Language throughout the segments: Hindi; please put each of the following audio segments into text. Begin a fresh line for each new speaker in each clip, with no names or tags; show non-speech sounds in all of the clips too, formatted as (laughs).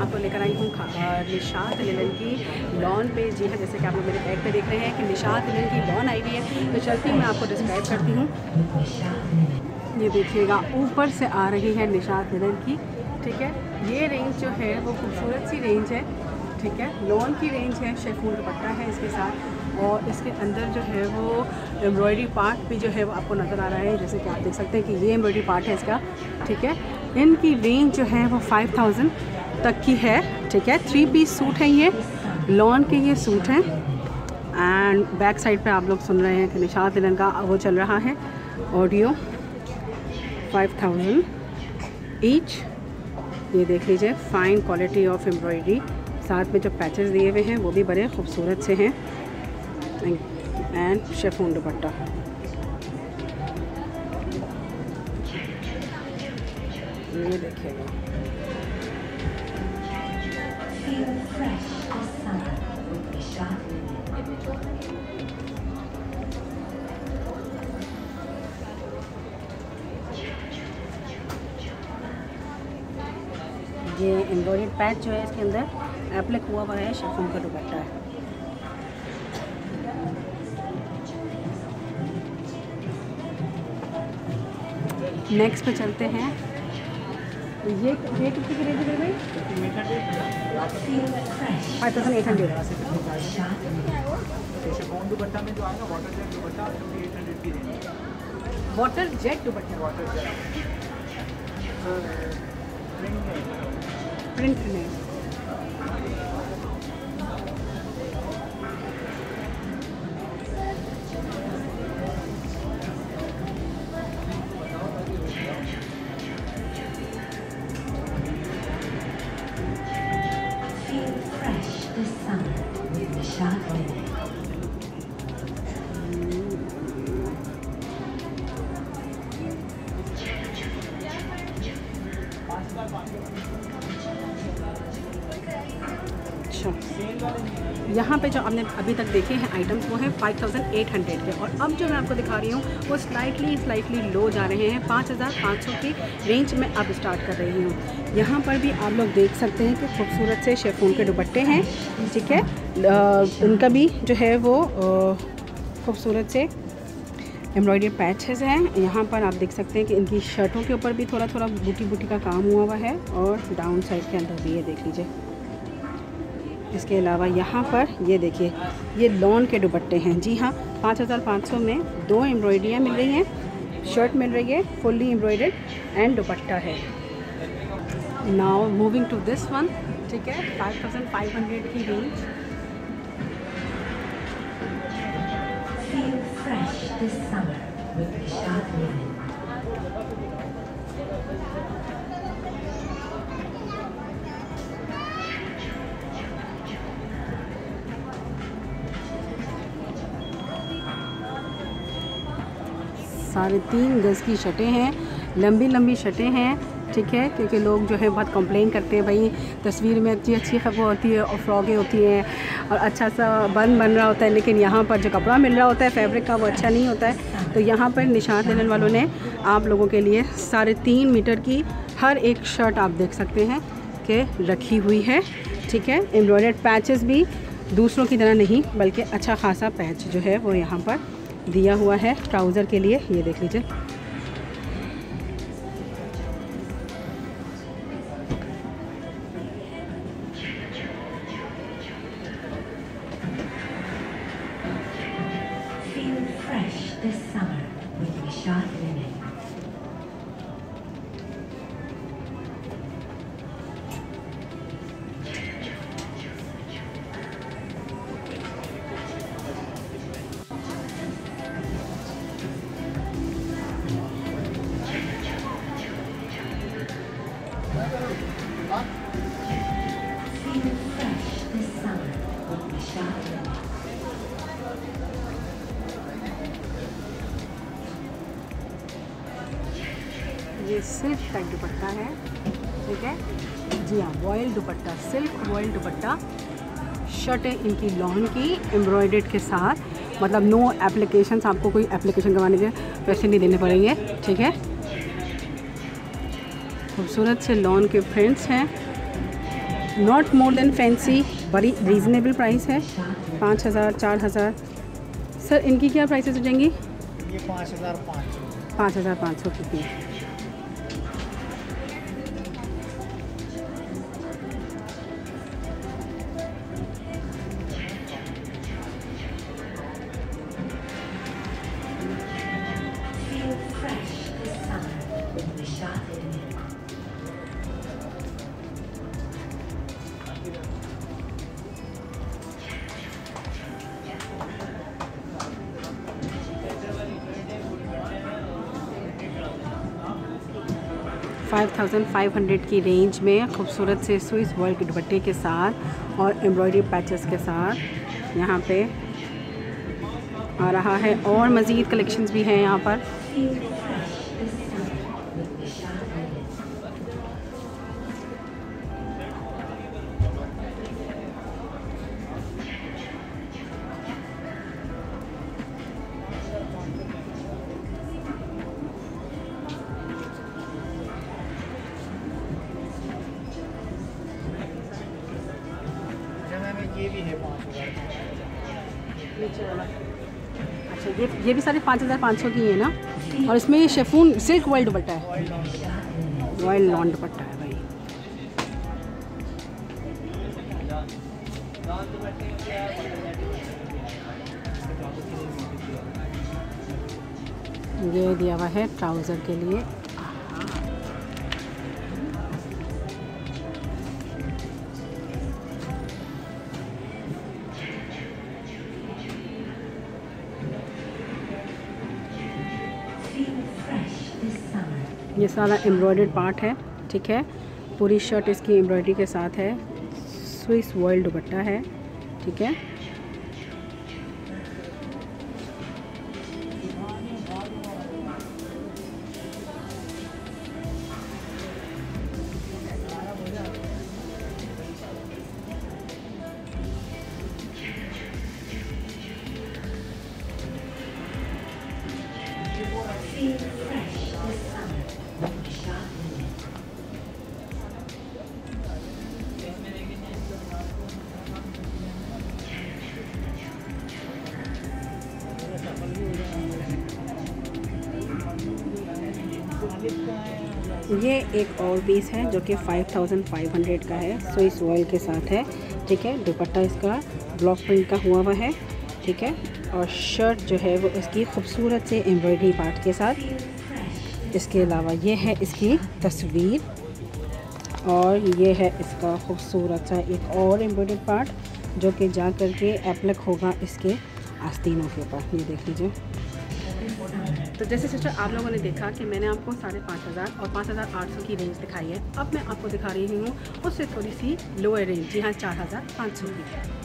आपको लेकर आई हूँ निशात लिलन की लॉन पे। जी हाँ जैसे कि आप लोग मेरे बैग पे देख रहे हैं कि निशात लिलन की लॉन आई हुई है। तो चलती मैं आपको डिस्क्राइब करती हूँ। ये देखिएगा, ऊपर से आ रही है निशात लिलन की, ठीक है? ये रेंज जो है, वो खूबसूरत सी रेंज है, ठीक है? लॉन की रेंज है, शेफून दुपट्टा है इसके साथ। और इसके अंदर जो है, वो एम्ब्रॉयडरी पार्ट भी जो है, वो आपको नज़र आ रहा है। जैसे कि आप देख सकते हैं कि ये एम्ब्रॉयडरी पार्ट है इसका, ठीक है? इनकी रेंज जो है, वो फाइव थाउज़ेंड तक की है, ठीक है? थ्री पीस सूट है ये। लॉन के ये सूट हैं। एंड बैक साइड पे आप लोग सुन रहे हैं कि निशात दिलन का वो चल रहा है। ऑडियो फाइव थाउज़ेंड ईच ये देख लीजिए फ़ाइन क्वालिटी ऑफ़ एम्ब्रॉयडरी साथ में जो पैचेस दिए हुए हैं, वो भी बड़े खूबसूरत से हैं। And chiffon dupatta. ये देखिएगा ये एम्ब्रॉयड पैच जो है इसके अंदर एप्लिक हुआ हुआ है शेफून का दुपट्टा है। नेक्स्ट पे चलते हैं। ये ये कितने की रेंज है फाइव थाउज़ेंड एट हंड्रेड
में water jet dupatta
water
water jet
print नहीं यहाँ पे जो आपने अभी तक देखे हैं आइटम्स वो हैं 5800 के। और अब जो मैं आपको दिखा रही हूँ, वो स्लाइटली स्लाइटली लो जा रहे हैं। 5500 की रेंज में अब स्टार्ट कर रही हूँ। यहाँ पर भी आप लोग देख सकते हैं कि खूबसूरत से शेफून के दुपट्टे हैं, ठीक है? उनका भी जो है वो खूबसूरत से एम्ब्रॉयडरी पैचेस हैं। यहाँ पर आप देख सकते हैं कि इनकी शर्टों के ऊपर भी थोड़ा थोड़ा बूटी बूटी का काम हुआ हुआ है और डाउन साइड के अंदर भी ये देख लीजिए। इसके अलावा यहाँ पर, ये देखिए, ये लॉन के दुपट्टे हैं। जी हाँ 5500 में दो एम्ब्रॉयडरियाँ मिल रही हैं। शर्ट मिल रही है फुल्ली एम्ब्रॉयडर्ड एंड दुपट्टा है। Now moving to this one ठीक है 5500 की range
Feel fresh this summer with Nishat
साढ़े तीन गज़ की शर्टें हैं, लंबी लंबी शर्टें हैं, ठीक है? क्योंकि लोग जो है बहुत कंप्लेन करते हैं, भाई, तस्वीर में अच्छी अच्छी खबर होती है और फ्रॉकें होती हैं और अच्छा सा बन बन रहा होता है, लेकिन यहाँ पर जो कपड़ा मिल रहा होता है फैब्रिक का, वो अच्छा नहीं होता है। तो यहाँ पर निशान लेने वालों ने आप लोगों के लिए साढ़े तीन मीटर की हर एक शर्ट आप देख सकते हैं कि रखी हुई है, ठीक है? एम्ब्रॉयडर्ड पैचेस भी दूसरों की तरह नहीं, बल्कि अच्छा खासा पैच जो है वो यहाँ पर दिया हुआ है ट्राउज़र के लिए। ये देख लीजिए। ये सिल्क टाइप दुपट्टा है ठीक है? जी हाँ voile dupatta silk voile dupatta shirt है इनकी लॉन की एम्ब्रॉयडेड के साथ मतलब नो एप्लीकेशंस आपको कोई एप्लीकेशन करवाने के पैसे नहीं देने पड़ेंगे ठीक है? खूबसूरत से लॉन के फ्रेंड्स हैं। नॉट मोर देन फैंसी बड़ी रीज़नेबल प्राइस है। पाँच हज़ार चार हज़ार। सर इनकी क्या प्राइसेस हो जाएँगी?
ये पाँच हज़ार पाँच
पाँच हज़ार पाँच सौ की 1500 की रेंज में खूबसूरत से स्विस वर्क के दुपट्टे के साथ और एम्ब्रॉयडरी पैचेस के साथ यहाँ पे आ रहा है और मज़ीद कलेक्शंस भी हैं यहाँ पर।
अच्छा ये
ये भी साढ़े पाँच हज़ार पाँच सौ की है ना? और इसमें शेफून सिल्क वर्ल्ड दुपट्टा है। रॉयल लॉन्ड दुपट्टा है भाई। ये दिया हुआ है ट्राउज़र के लिए। ये सारा एम्ब्रॉयडर्ड पार्ट है, ठीक है? पूरी शर्ट इसकी एम्ब्रॉयडरी के साथ है। स्विस वर्ल्ड दुपट्टा है, ठीक है? ये एक और पीस है जो कि 5500 का है स्विस ऑयल के साथ है, ठीक है? दुपट्टा इसका ब्लॉक प्रिंट का हुआ हुआ है, ठीक है? और शर्ट जो है वो इसकी खूबसूरत से एम्ब्रॉयडरी पार्ट के साथ। इसके अलावा ये है इसकी तस्वीर और ये है इसका खूबसूरत सा एक और एम्ब्रॉयडरी पार्ट जो कि जा करके एप्लक होगा इसके आस्तीनों के ऊपर। ये देख लीजिए। तो जैसे सिस्टर आप लोगों ने देखा कि मैंने आपको साढ़े पाँच हज़ार और पाँच हज़ार आठ सौ की रेंज दिखाई है। अब मैं आपको दिखा रही हूँ, उससे थोड़ी सी लोअर रेंज जी हाँ चार हज़ार पाँच सौ की।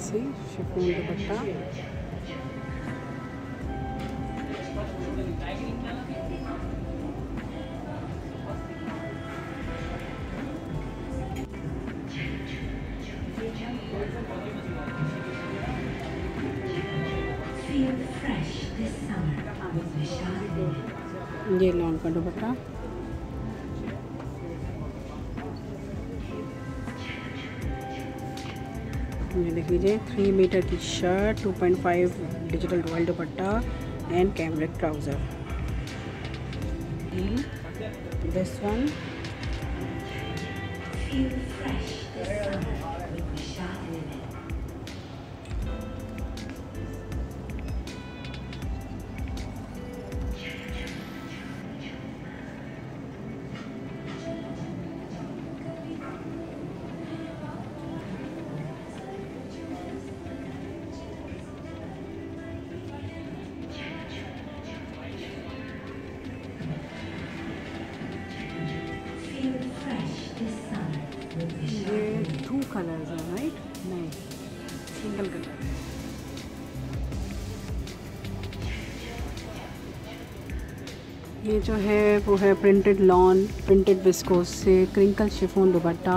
सी शिफॉन दुपट्टा. ये लॉन्ग का दुपट्टा देख लीजिए थ्री मीटर की shirt 2.5 digital royal dupatta and cambric trouser this one colours हैं राइट नहीं सिंगल कलर ये जो है, वो है प्रिंटेड लॉन प्रिंटेड विस्कोस से crinkle chiffon dupatta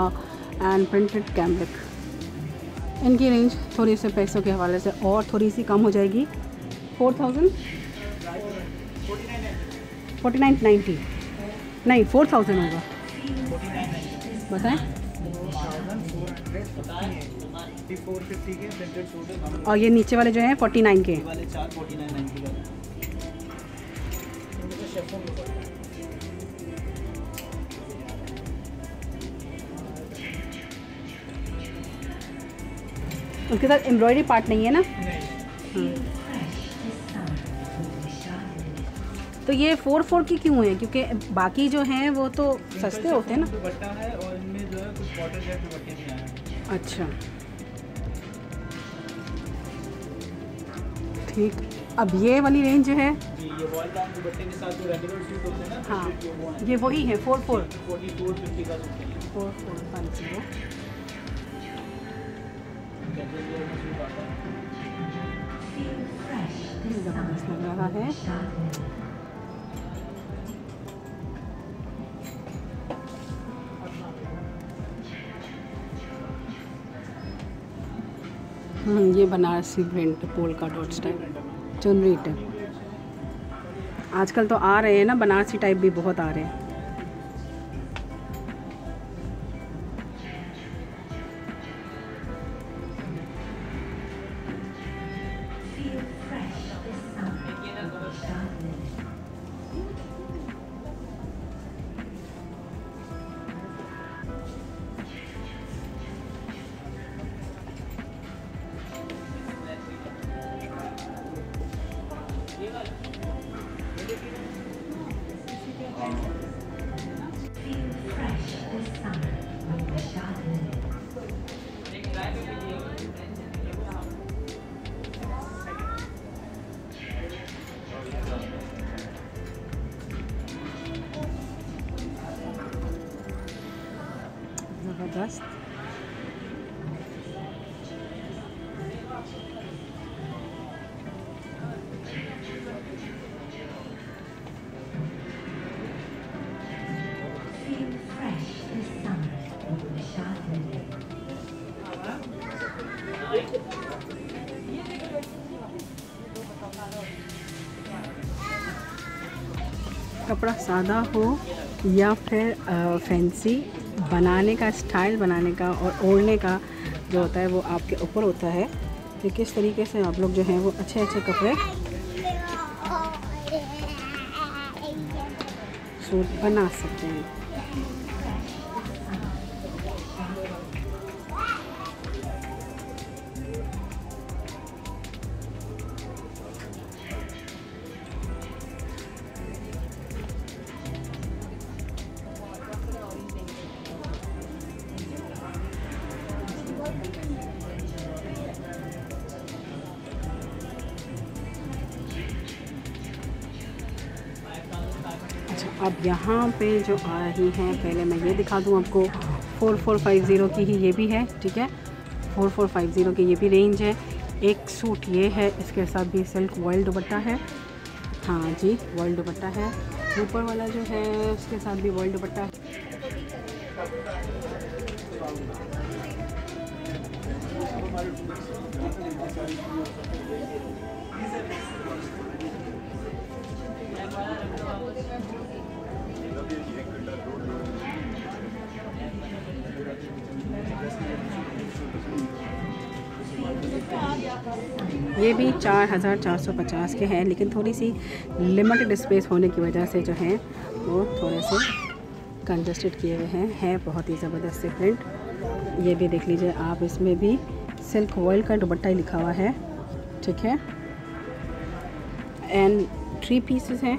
and printed cambric इनकी रेंज थोड़ी से पैसों के हवाले से और थोड़ी सी कम हो जाएगी। Four thousand forty nine ninety नहीं फोर थाउज़ेंड होगा। बताएँ? और ये नीचे वाले जो हैं फोर्टी नाइन के। उसके साथ एम्ब्रॉयडरी पार्ट नहीं है ना?
नहीं
तो ये फोर फोर की क्यों है? क्योंकि बाकी जो हैं, वो तो सस्ते होते हैं ना।
है और इनमें जो है कुछ हैं।
अच्छा। ठीक। अब ये वाली रेंज है।
ये वॉल दुपट्टे के साथ जो रेगुलर सूट होते हैं ना
हाँ।
ये हैं।
वही है four four
forty four fifty का
फोर फोर फाइव ज़ीरो ज़बरदस्त लग रहा है। ये बनारसी प्रिंट पोल का डॉट टाइप चुनरी टाइप आजकल तो आ रहे हैं ना, बनारसी टाइप भी बहुत आ रहे हैं। ज़बरदस्त कपड़ा सादा हो या फिर फैंसी बनाने का स्टाइल बनाने का और ओढ़ने का जो होता है वो आपके ऊपर होता है। कि किस तरीके से आप लोग जो हैं वो अच्छे अच्छे कपड़े (laughs) सूट बना सकते हैं। अब यहाँ पे जो आ रही हैं, पहले मैं ये दिखा दूँ आपको, फोर फोर फाइव ज़ीरो की ही ये भी है, ठीक है? फोर फोर फाइव ज़ीरो की ये भी रेंज है। एक सूट ये है, इसके साथ भी सिल्क वर्ल्ड दुपट्टा है। हाँ जी वर्ल्ड दुपट्टा है। ऊपर वाला जो है, उसके साथ भी वर्ल्ड दुपट्टा ये भी चार हज़ार चार सौ पचास के हैं, लेकिन थोड़ी सी लिमिटेड स्पेस होने की वजह से जो है, वो थोड़े से कंजस्टेड किए हुए हैं। है बहुत ही ज़बरदस्त से प्रिंट ये भी देख लीजिए आप, इसमें भी सिल्क वर्ल्ड का दुपट्टा ही लिखा हुआ है, ठीक है? एंड थ्री पीसेस हैं।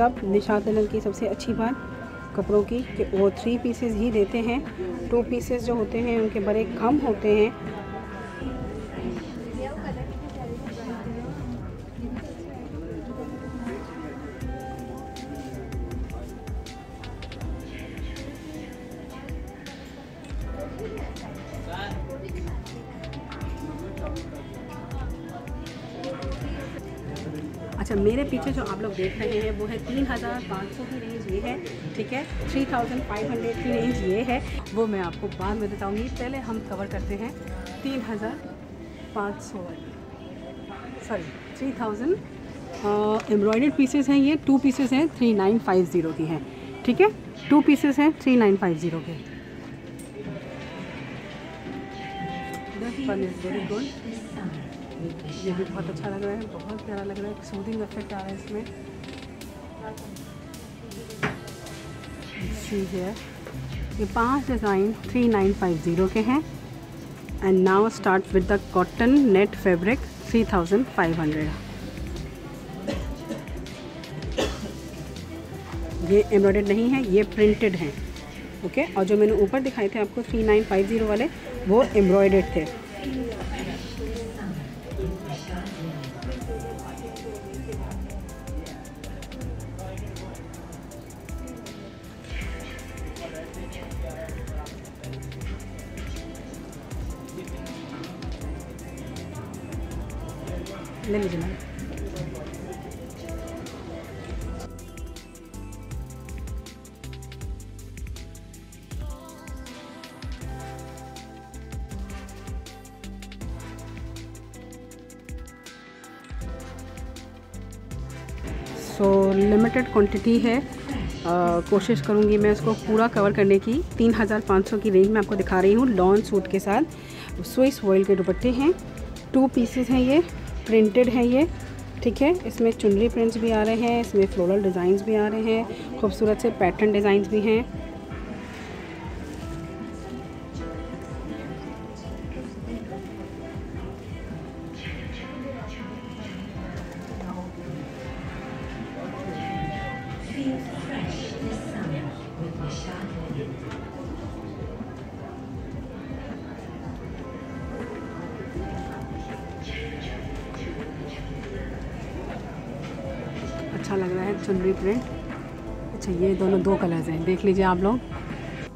सब निशान अलन की सबसे अच्छी बात, कपड़ों की कि वो थ्री पीसेस ही देते हैं। टू पीसेस जो होते हैं, उनके बड़े कम होते हैं। अच्छा मेरे पीछे जो आप लोग देख रहे हैं वो है तीन हज़ार पाँच सौ की रेंज ये है ठीक है? थ्री थाउज़ेंड फाइव हंड्रेड की रेंज ये है। वो मैं आपको बाद में बताऊँगी। पहले हम कवर करते हैं तीन हज़ार पाँच सौ वाली। Sorry three thousand embroidered pieces हैं ये टू पीसेस हैं थ्री नाइन फाइव ज़ीरो की हैं ठीक है? टू पीसेस हैं थ्री नाइन फाइव ज़ीरो के। वन इज़ वेरी गुड ये भी बहुत अच्छा लग रहा है, बहुत प्यारा लग रहा है सूदिंग इफ़ेक्ट आ रहा है इसमें? सी है। ये पाँच design three nine five zero के हैं। And now start with the cotton net fabric three thousand five hundred ये एम्ब्रॉयडर्ड नहीं है, ये प्रिंटेड हैं। ओके और जो मैंने ऊपर दिखाए थे आपको थ्री नाइन फाइव ज़ीरो वाले, वो एम्ब्रॉयडर्ड थे। ले लीजिए मैम। सो लिमिटेड क्वांटिटी है। आ, कोशिश करूँगी मैं इसको पूरा कवर करने की। तीन हज़ार पाँच सौ की रेंज में आपको दिखा रही हूँ लॉन सूट के साथ। स्विस वॉयल के दुपट्टे हैं। टू पीसेस हैं ये। प्रिंटेड है ये, ठीक है? इसमें चुनरी प्रिंट्स भी आ रहे हैं, इसमें फ्लोरल डिज़ाइंस भी आ रहे हैं, खूबसूरत से पैटर्न डिज़ाइंस भी हैं। चुनरी प्रिंट अच्छा ये दोनों दो कलर्स हैं। देख लीजिए आप लोग।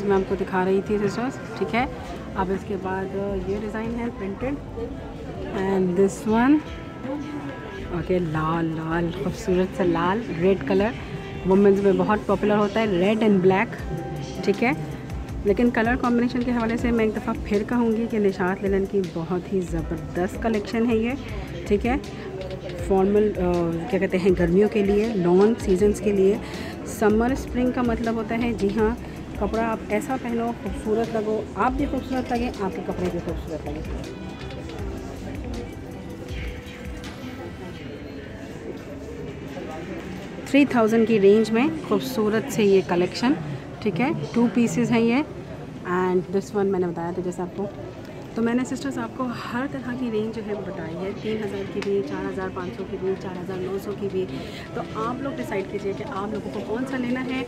मैं आपको दिखा रही थी सिस्टर्स ठीक है? अब इसके बाद ये डिज़ाइन है printed and this one okay लाल लाल, खूबसूरत सा लाल रेड कलर वुमेंस में बहुत पॉपुलर होता है रेड एंड ब्लैक ठीक है? लेकिन कलर कॉम्बिनेशन के हवाले से मैं एक दफ़ा फिर कहूँगी कि निशात लेलन की बहुत ही ज़बरदस्त कलेक्शन है ये, ठीक है? फॉर्मल क्या कहते हैं, गर्मियों के लिए लॉन्ग सीजन्स के लिए समर स्प्रिंग का मतलब होता है, जी हाँ कपड़ा आप ऐसा पहनो, खूबसूरत लगो, आप भी खूबसूरत लगे, आपके कपड़े भी खूबसूरत लगे। थ्री थाउज़ेंड की रेंज में खूबसूरत से ये कलेक्शन ठीक है? टू पीसेस हैं ये एंड दिस वन मैंने बताया था जैसे आपको। तो मैंने सिस्टर्स आपको हर तरह की रेंज जो है वो बताई है। तीन हज़ार की भी, चार हज़ार पाँच सौ की भी, चार हज़ार नौ सौ की भी। तो आप लोग डिसाइड कीजिए कि आप लोगों को कौन सा लेना है।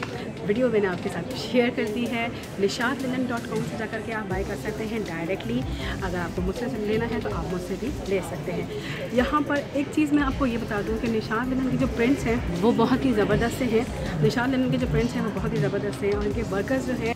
वीडियो मैंने आपके साथ शेयर कर दी है। निशात लिलन डॉट कॉम से जाकर के आप बाई कर सकते हैं डायरेक्टली अगर आपको मुझसे लेना है तो आप मुझसे भी ले सकते हैं। यहाँ पर एक चीज़ मैं आपको ये बता दूँ कि निशात लिलन की जो प्रिंट्स हैं, वो बहुत ही ज़बरदस्त हैं। निशात लिलन के जो प्रिंट्स हैं, वो बहुत ही ज़बरदस्त हैं और इनके वर्कर्स जो हैं